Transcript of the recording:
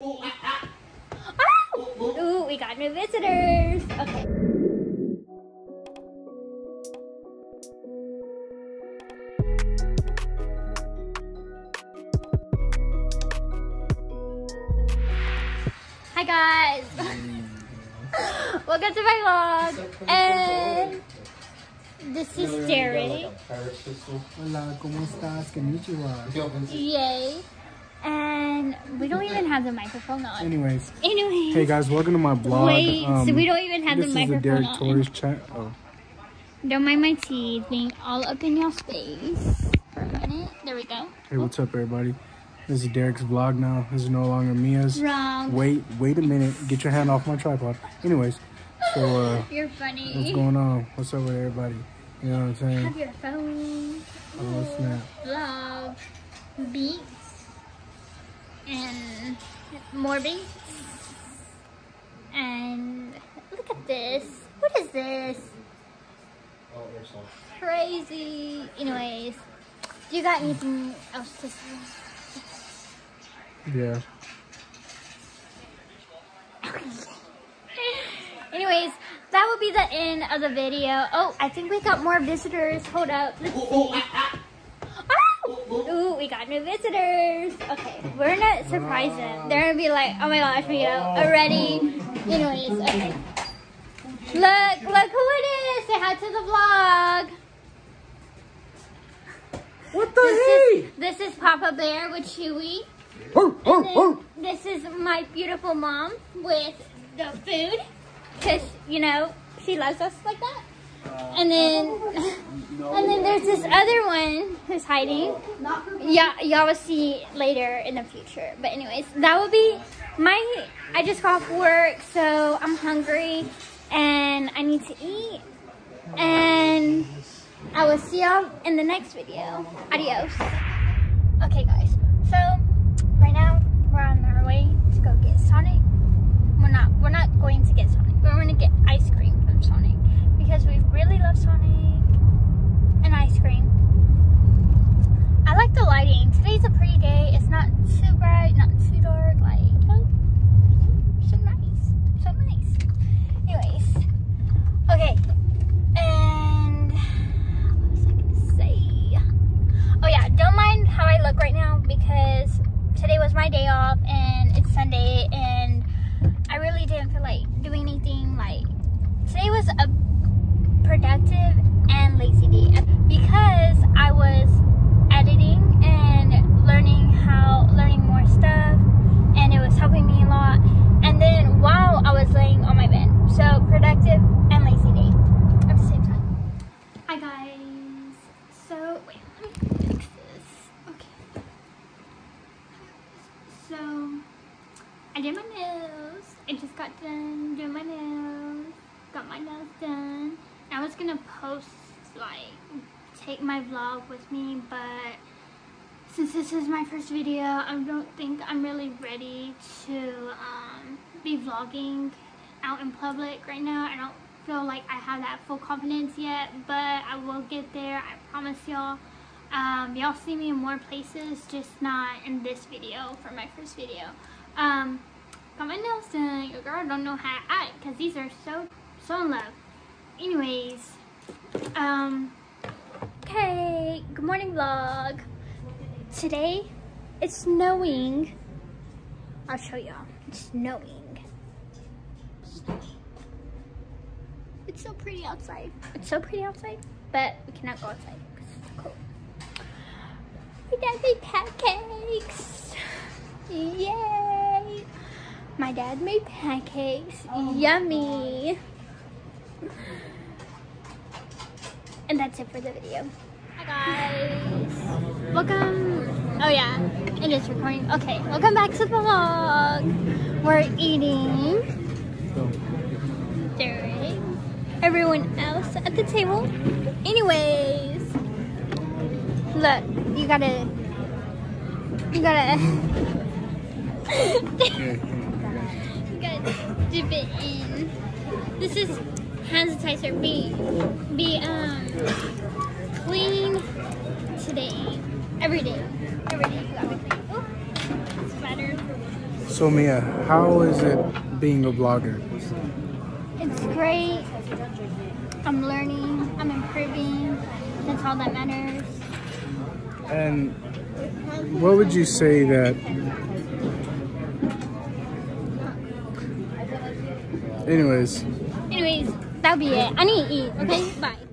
Ah! Ooh, we got new visitors. Okay. Hi guys. Welcome to my vlog. And this is Derek. Hola, ¿cómo estás? Konnichiwa. Yay. And we don't even have the microphone on. Anyways, Anyway. hey guys, welcome to my blog. Wait, so we don't even have this the is the microphone Derek on. Torres chat. Oh, Don't mind my teeth being all up in your face for a minute. There we go. hey, what's up, everybody? This is Derek's vlog now. This is no longer Mia's. Wrong. Wait, wait a minute. Get your hand off my tripod. Anyways, so uh, You're funny. what's going on? What's up with everybody? You know what I'm saying? Have your phone, Oh snap! vlog, beats, and more beats. And look at this. What is this? Oh, Crazy. Anyways, do you got anything else to say? Yeah. Anyways, that will be the end of the video. Oh, I think we got more visitors. Hold up. Let's see. Ooh, we got new visitors. Okay, we're gonna surprise them. They're gonna be like, oh my gosh, Mio, already. Anyways, okay. Look, look who it is. Say hi to the vlog. What This is, this is Papa Bear with Chewy. Oh, oh, And oh. then oh. this is my beautiful mom with the food. Because, you know, she loves us like that. And then, and then there's this other one who's hiding. Yeah, y'all will see later in the future. But anyways, that will be my, I just got off work, so I'm hungry and I need to eat. And I will see y'all in the next video. Adios. Okay guys, so right now we're on our way to go get Sonic. We're not we're not going to get Sonic. We're gonna get ice cream from Sonic because we really love Sonic and ice cream. I like the lighting. Today's a pretty day. It's not too bright, not too dark. Like oh, so nice, so nice. Anyways, okay, and what was I gonna say? Oh yeah, don't mind how I look right now because today was my day off and it's Sunday and I really didn't feel like doing anything like today a productive and lazy day. Because I was editing and learning how learning more stuff and it was helping me a lot. And then while I was laying on my bed. So productive and lazy day. At the same time. Hi guys. So wait let me fix this. Okay. So I did my nails. I just got done doing my nails got my nails done. I was gonna post like take my vlog with me but since this is my first video I don't think I'm really ready to um, be vlogging out in public right now. I don't feel like I have that full confidence yet but I will get there I promise y'all. Um, y'all see me in more places just not in this video for my first video. Um, got my nails done. Your girl don't know how to act because these are so so in love anyways um okay good morning vlog. Today it's snowing. I'll show y'all. It's snowing. It's so pretty outside. It's so pretty outside but we cannot go outside because it's so cold. My dad made pancakes. Yay! My dad made pancakes. Yummy and that's it for the video. Hi guys. Welcome. Oh yeah, it is recording. Okay, welcome back to the vlog. We're eating. Derek. Everyone else at the table. Anyways, look, you gotta, you gotta, you gotta dip it in. This is sanitizer. Be, be um clean today. Every day. Every day you gotta be clean. Oh, splatter. So Mia, how is it being a blogger? It's great. I'm learning. I'm improving. That's all that matters. And what would you say that anyways Anyways, that'll be it. I need to eat. Okay, bye.